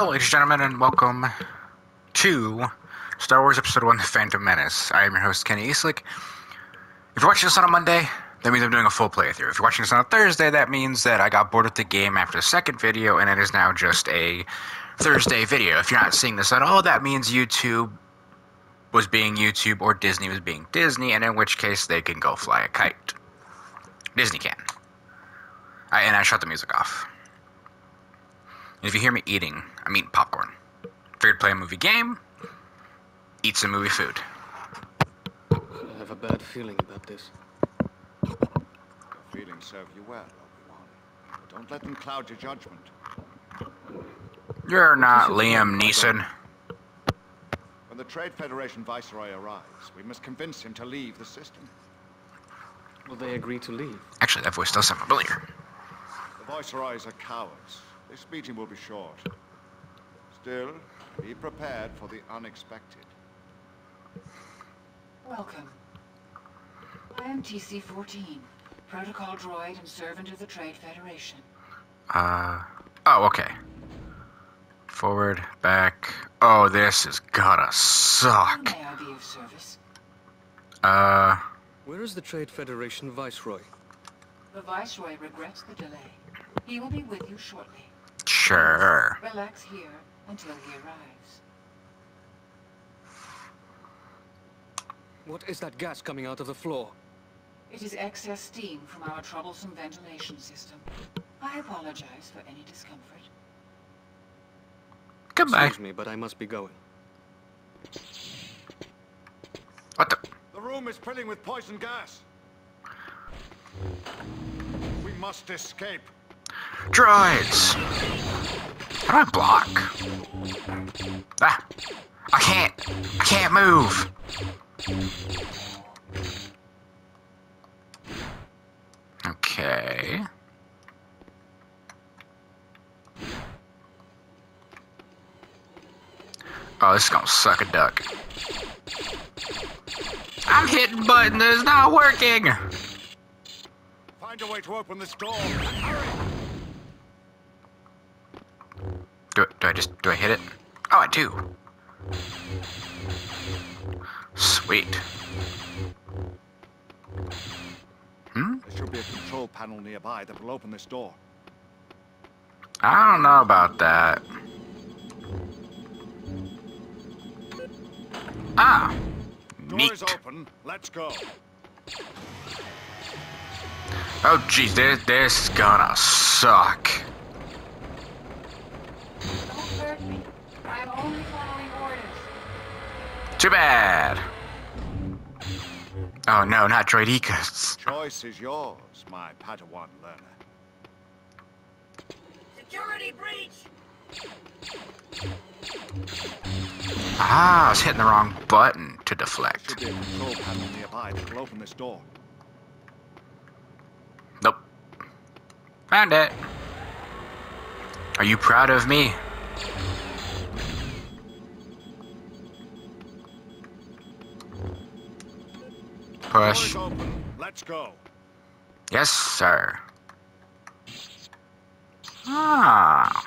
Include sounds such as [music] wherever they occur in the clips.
Hello, ladies and gentlemen, and welcome to Star Wars Episode 1 The Phantom Menace. I am your host, Kenny Eslick. If you're watching this on a Monday, that means I'm doing a full playthrough. If you're watching this on a Thursday, that means that I got bored with the game after the second video, and it is now just a Thursday video. If you're not seeing this at all, that means YouTube was being YouTube or Disney was being Disney, and in which case they can go fly a kite. Disney can. I, and I shut the music off. If you hear me eating, I'm eating popcorn. Figured play a movie game, eat some movie food. I have a bad feeling about this. Your feelings serve you well, Obi-Wan. Don't let them cloud your judgment. You're not What is it Liam about Neeson. When the Trade Federation Viceroy arrives, we must convince him to leave the system. Will they agree to leave? Actually, that voice does sound familiar. The Viceroys are cowards. This meeting will be short. Still, be prepared for the unexpected. Welcome. I am TC-14, protocol droid and servant of the Trade Federation. Uh, oh, okay. Forward, back. Oh, this is gonna How suck. may I be of service? Uh, Where is the Trade Federation Viceroy? The Viceroy regrets the delay. He will be with you shortly. sure. Relax here until he arrives. What is that gas coming out of the floor? It is excess steam from our troublesome ventilation system. I apologize for any discomfort. Goodbye. Excuse me, but I must be going. What the? The room is filling with poison gas. We must escape. Droids! Do I block? Ah! I can't! I can't move! Okay. Oh, this is gonna suck a duck. I'm hitting buttons, it's not working! Find a way to open this door. Hurry! Do, I just, do I hit it? Oh, I do. Sweet. Hmm? There should be a control panel nearby that will open this door. I don't know about that. Ah. Door Neat. is open. Let's go. Oh, jeez, this, this is gonna suck. I am only following orders. Too bad. Oh no, not Droidekas. Choice is yours, my Padawan learner. Security breach! Ah, I was hitting the wrong button to Should deflect. be a control panel nearby that will open this door. Nope. Found it. Are you proud of me? Push. Let's go. Yes, sir. Ah.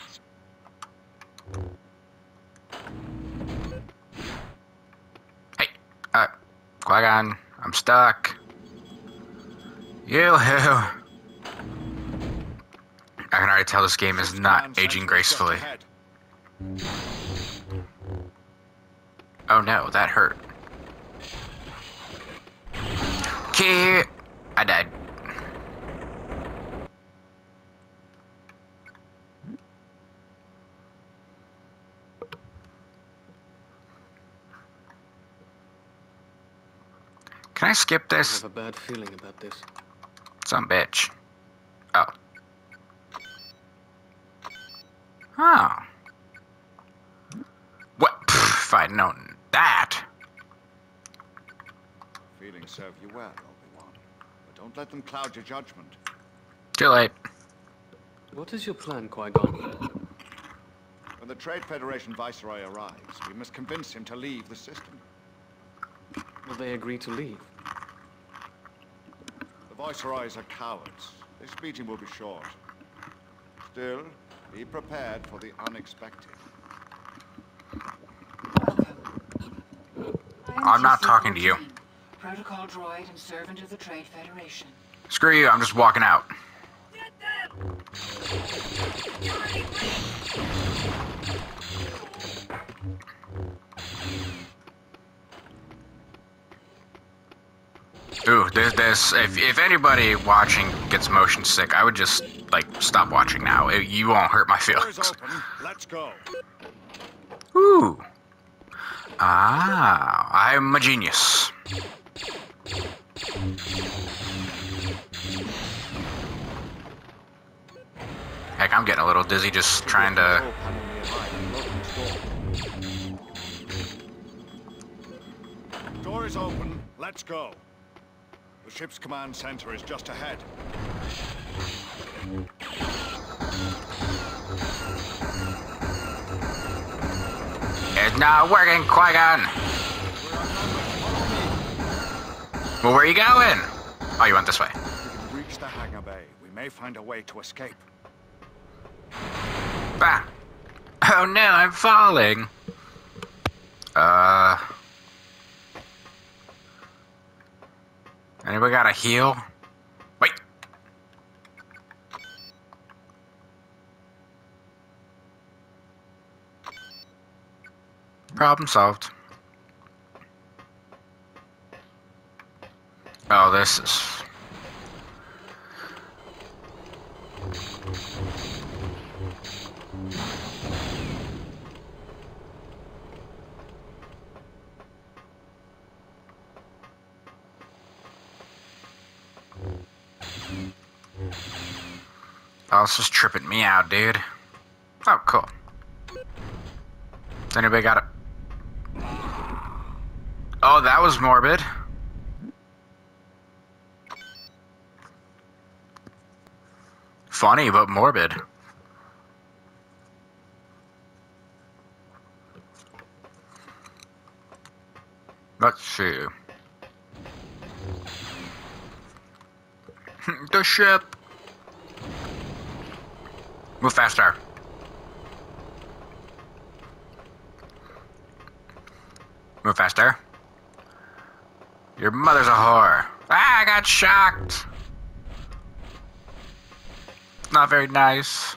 Hey, uh, Qui-Gon, I'm stuck. Yoo-hoo. [laughs] I can already tell this game is not aging gracefully. Oh no, that hurt. Key. I died. Can I skip I this? have a bad feeling about this. Some bitch. Oh. Oh. What? Pff, if I'd serve you well, Obi-Wan. But don't let them cloud your judgment. Too late. What is your plan, Qui-Gon? When the Trade Federation Viceroy arrives, we must convince him to leave the system. Will they agree to leave? The Viceroys are cowards. This meeting will be short. Still, be prepared for the unexpected. I'm not talking to you. MTC-14, Protocol droid and servant of the Trade Federation. Screw you, I'm just walking out. Ooh, this, this, if, if anybody watching gets motion sick, I would just, like, stop watching now. It, you won't hurt my feelings. Let's go. Ooh. Ah, I'm a genius. Heck, I'm getting a little dizzy just trying to. Control panel nearby and open the door. Is open. Let's go. The ship's command center is just ahead. It's not working, Qui Well, where are you going? Oh, you went this way. We can reach the hangar bay. We may find a way to escape. Bah. Oh no, I'm falling. Uh. Anybody got a heal? Wait. Problem solved. Oh, this is. Oh, this is tripping me out, dude. Oh, cool. Anybody got it? Oh, that was morbid. Funny, but morbid. Let's see. [laughs] the ship. Move faster. Move faster. Your mother's a whore. Ah, I got shocked. Not very nice.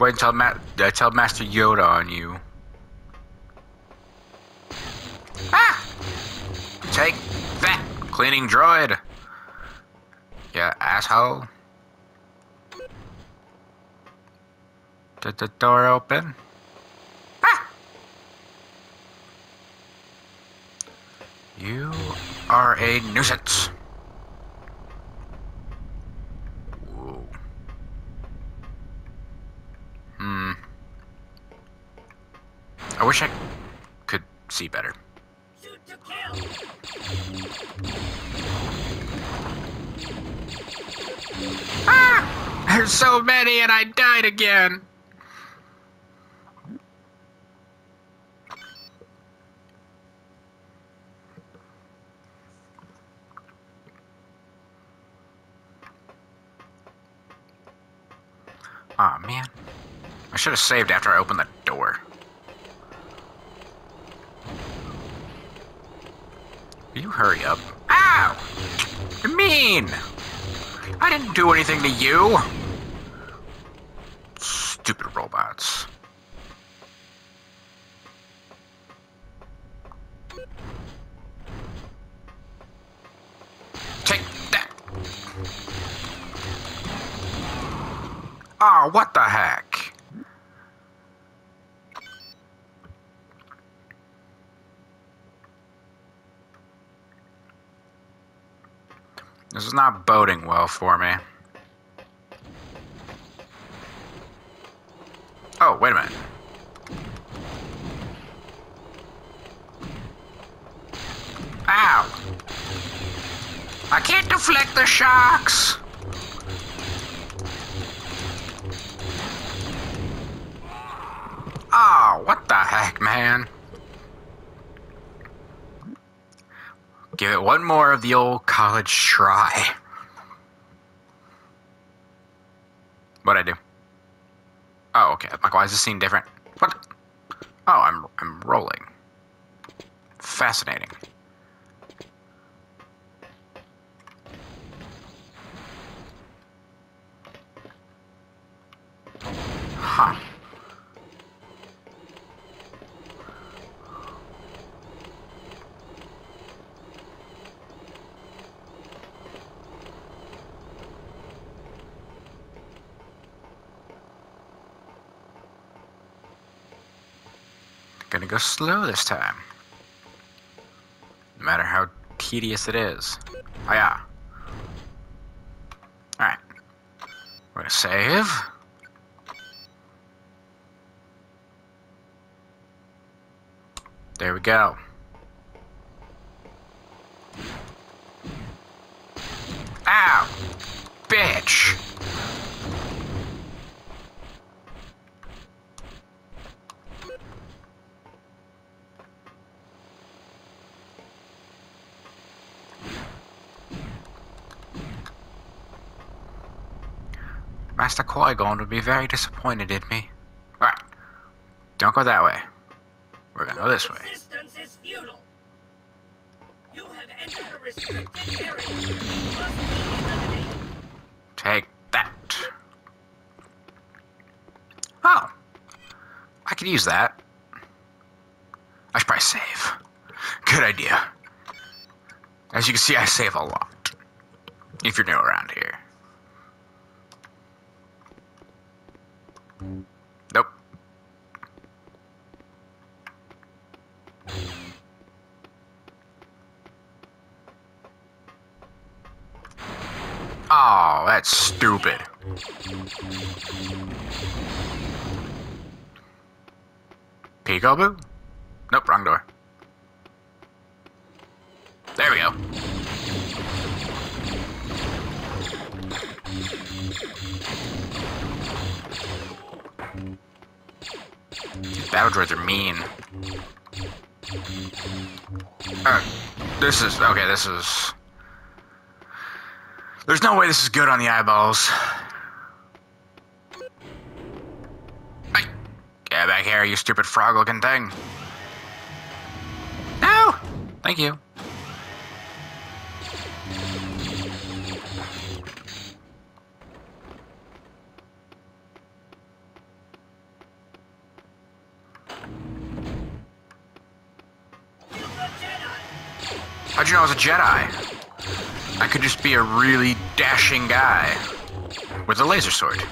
Wait until Ma- I tell Master Yoda on you. Ah! Take that, cleaning droid. Yeah, asshole. Did the door open? Ah! You are a nuisance. Whoa. Hmm. I wish I could see better. Ah! There's [laughs] so many and I died again. Aw, man. I should have saved after I opened the door. Will you hurry up? Ow! You're mean! I didn't do anything to you! Stupid robots. Take that! Oh, what the heck? This is not boding well for me. Oh, wait a minute. Ow! I can't deflect the shocks! One more of the old college try. What'd I do? Oh, okay. Like, why is this scene different? What? Oh, I'm I'm rolling. Fascinating. Go slow this time. No matter how tedious it is. Oh yeah. Alright. We're gonna save. There we go. Ow! Bitch! Master Qui-Gon would be very disappointed in me. Alright. Don't go that way. We're gonna go this way. Resistance is futile. You have entered restricted area. Must be eliminated. Take that. Oh. I could use that. I should probably save. Good idea. As you can see, I save a lot. If you're new around here. Nope. Oh, that's stupid. Peekaboo? Nope, wrong door. There we go. Battle droids are mean. This is okay. This is. There's no way this is good on the eyeballs. Get back here, you stupid frog-looking thing. No, thank you. How'd you know I was a Jedi? I could just be a really dashing guy with a laser sword.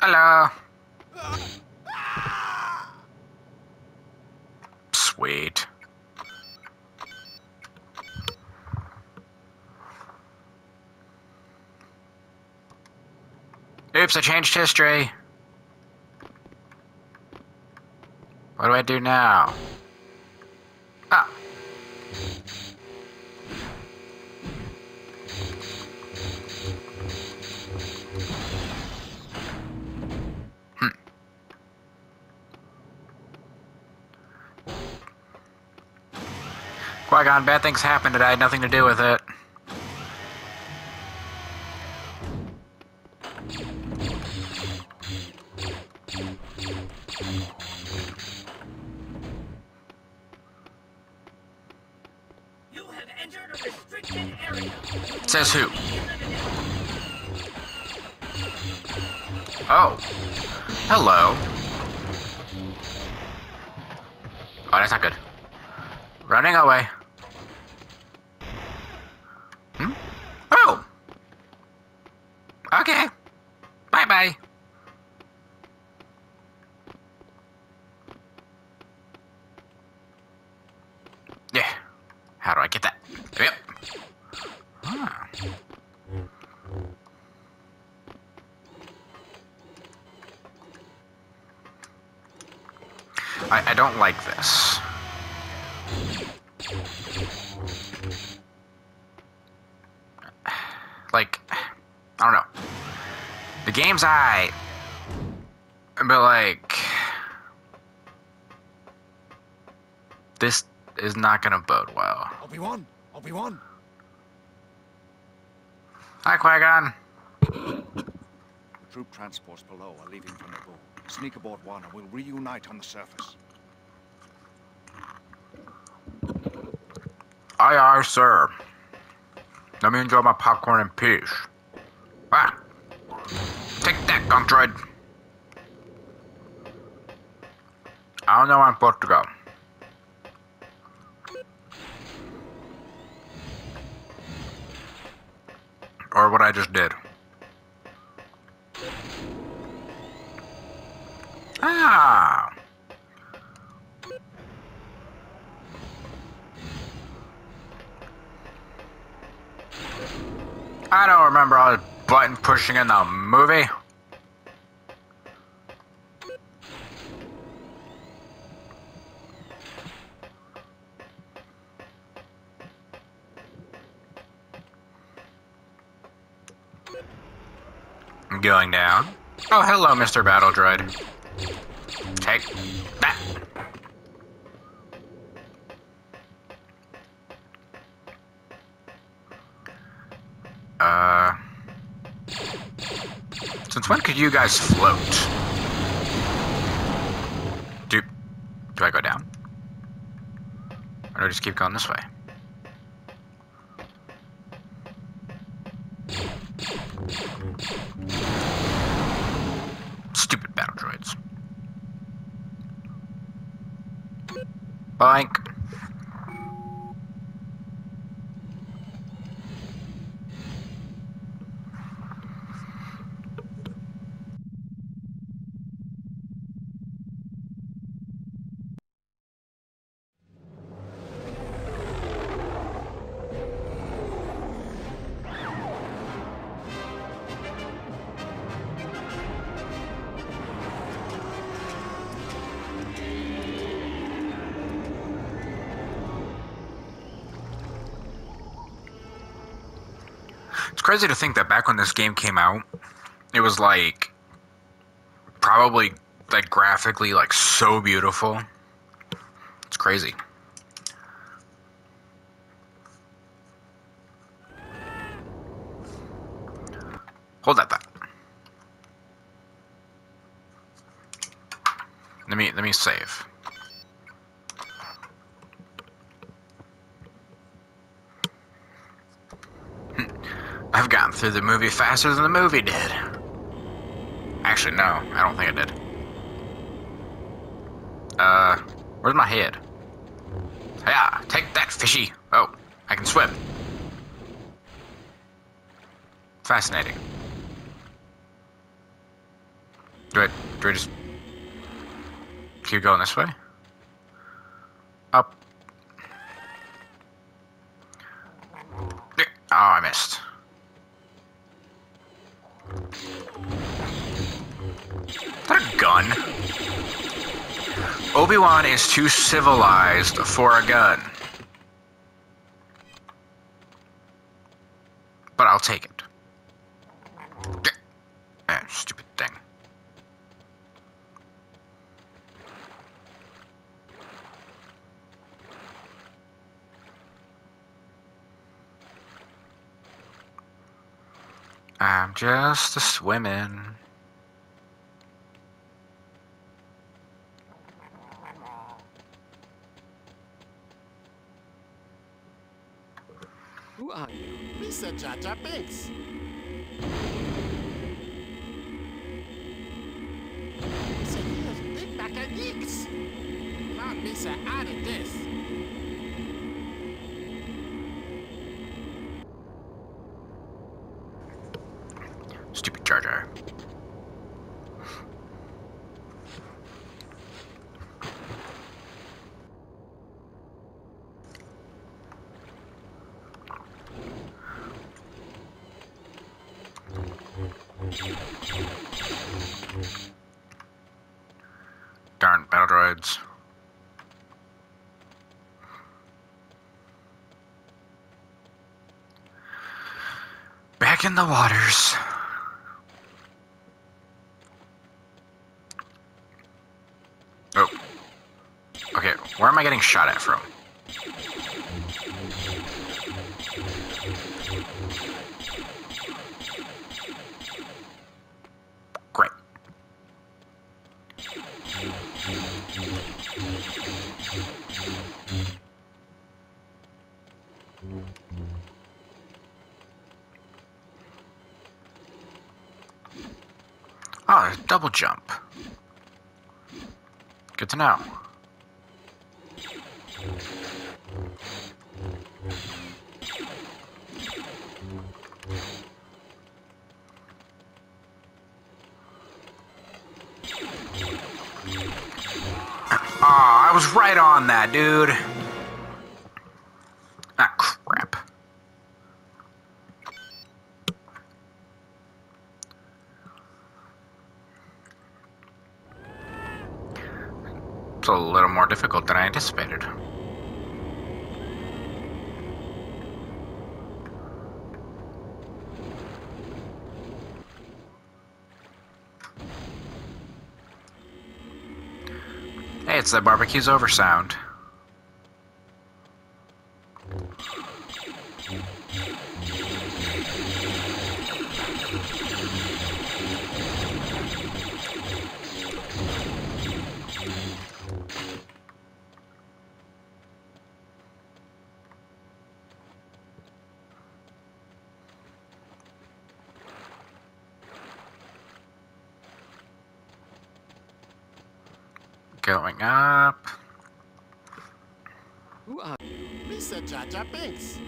Hello. Sweet. Oops, I changed history. What do I do now? Ah. Hmm. Qui-Gon, bad things happened had nothing to do with it. You have entered a restricted area. Says who? Oh. Hello. Oh, that's not good. Running away. Hmm? Oh. Okay. Bye bye. Yeah. How do I get that? Don't like this. Like, I don't know. The game's I, but like, this is not gonna bode well. Obi-Wan! Obi-Wan! Hi, Qui-Gon. Troop transports below are leaving from Naboo. Sneak aboard one and we'll reunite on the surface. Aye, aye, sir. Let me enjoy my popcorn in peace. Ah. Take that, gunk droid. I don't know where I'm supposed to go. Or what I just did. Ah. I don't remember all the button pushing in the movie. I'm going down. Oh, hello, Mr. Battle Droid. Take that. Uh. Since when could you guys float? Do. Do I go down? Or do I just keep going this way? Crazy to think that back when this game came out, it was like probably like graphically like so beautiful. It's crazy. Hold that thought. Let me let me save. I've gotten through the movie faster than the movie did. Actually, no, I don't think I did. Uh, where's my head? Yeah, take that, fishy. Oh, I can swim. Fascinating. Do I, do I just keep going this way? Obi-Wan is too civilized for a gun. But I'll take it. Eh, stupid thing. I'm just a swimming. Are you? Mr. Jar Binks. In the waters. Oh. Okay, where am I getting shot at from? Double jump. Good to know. Aw, I was right on that, dude. Ah, crap. It's a little more difficult than I anticipated. Hey, it's the barbecue's over sound. Going up. Who are Mr. Jar Binks.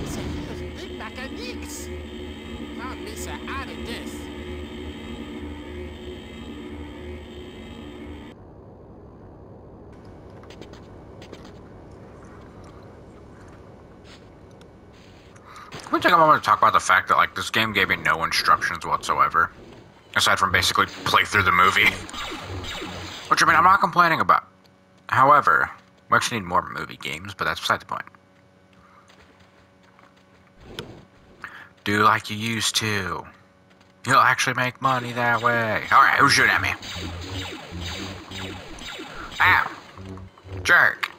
Mr. Big Mac and Nicks. Found Mr. of this. Take a moment to talk about the fact that like this game gave me no instructions whatsoever, aside from basically play through the movie. [laughs] Which I mean, I'm not complaining about. However, we actually need more movie games, but that's beside the point. Do like you used to. You'll actually make money that way. All right, who's shooting at me? Ow, jerk.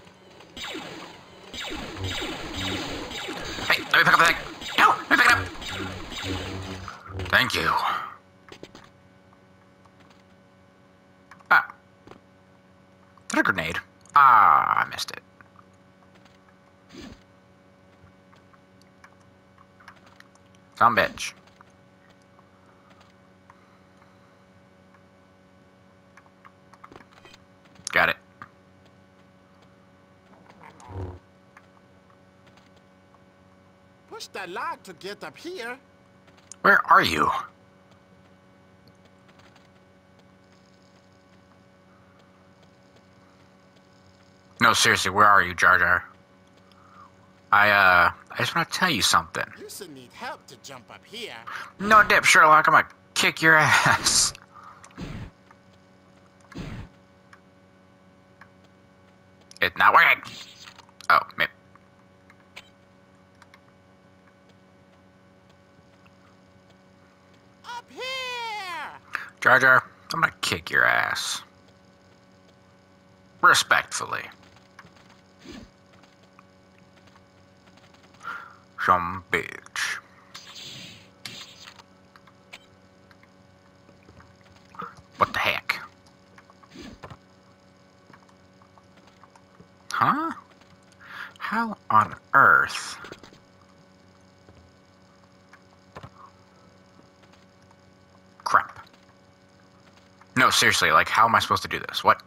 Hey, let me pick up the thing. No, let me pick it up. Thank you. Ah. Is a grenade? Ah, I missed it. Some bitch. Got it. Push that log to get up here. Where are you? No, seriously, where are you, Jar Jar? I, uh, I just want to tell you something. You should need help to jump up here. No dip, Sherlock, I'm gonna kick your [laughs] ass. It's not working. Oh, maybe. Up here! Jar Jar, I'm gonna kick your ass. Respectfully. Some. What the heck? Huh? How on earth? Crap. No, seriously, like, how am I supposed to do this? What?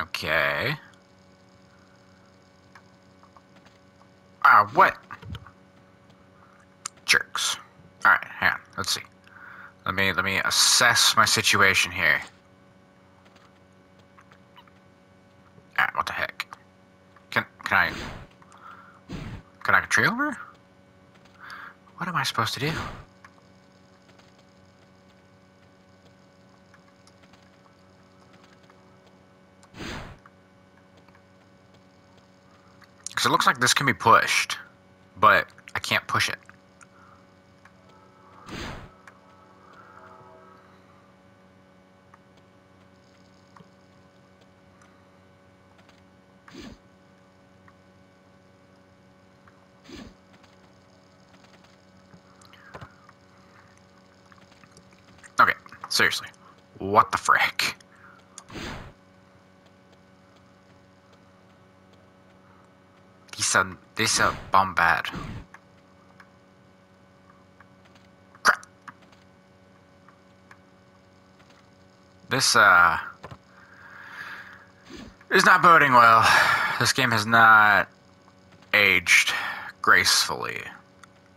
Okay. Ah, what? Jerks. Alright, hang on. Let's see. Let me let me assess my situation here. Alright, what the heck? Can can I can I tree over? What am I supposed to do? It looks like this can be pushed, but I can't push it. Seriously. What the frick? These are, these are bomb bad. Crap. This, uh... is not boding well. This game has not aged gracefully.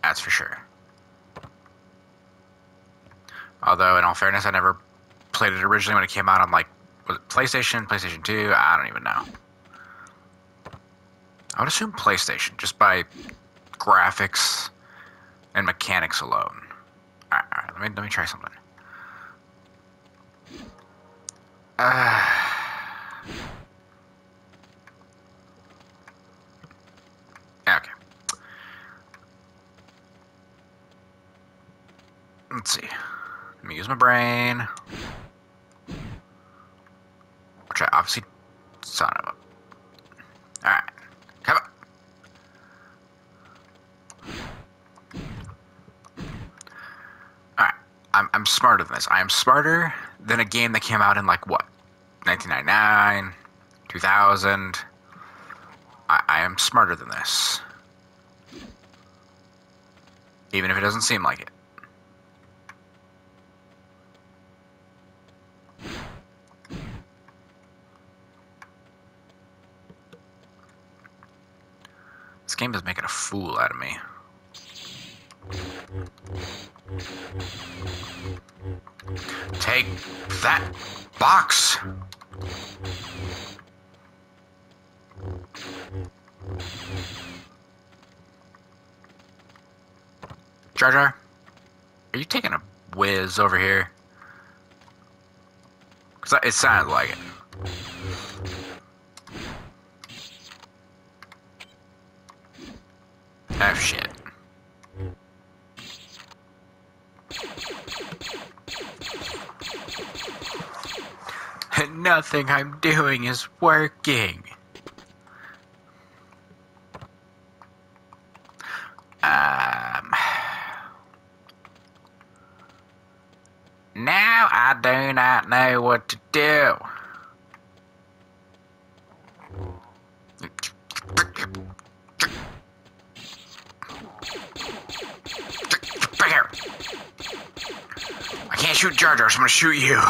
That's for sure. Although, in all fairness, I never played it originally when it came out on like PlayStation, PlayStation Two. I don't even know. I would assume PlayStation, just by graphics and mechanics alone. All right, all right let me let me try something. [sighs] Uh, okay. Let's see. Let me use my brain. Which I obviously son of a. Alright. Come on. Alright. I'm, This. I am smarter than a game that came out in like what? 1999? 2000? I, I am smarter than this. Even if it doesn't seem like it. This game is making a fool out of me. That box! Jar Jar, are you taking a whiz over here? Cause it sounded like it. Oh shit. Nothing I'm doing is working. Um. Now I do not know what to do. I can't shoot Jar Jar, so I'm gonna shoot you.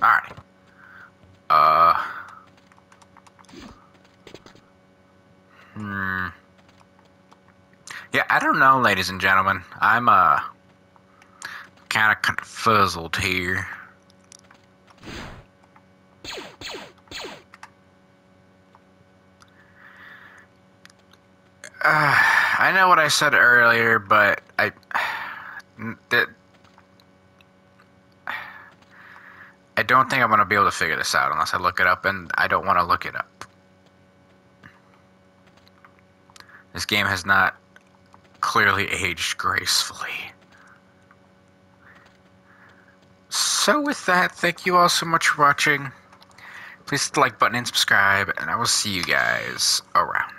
Alright. Uh. Hmm. Yeah, I don't know, ladies and gentlemen. I'm, uh, kind of confuzzled here. Uh, [sighs] I know what I said earlier, but I. That. I don't think I'm going to be able to figure this out unless I look it up, and I don't want to look it up. This game has not clearly aged gracefully. So, with that, thank you all so much for watching. Please hit the like button and subscribe, and I will see you guys around.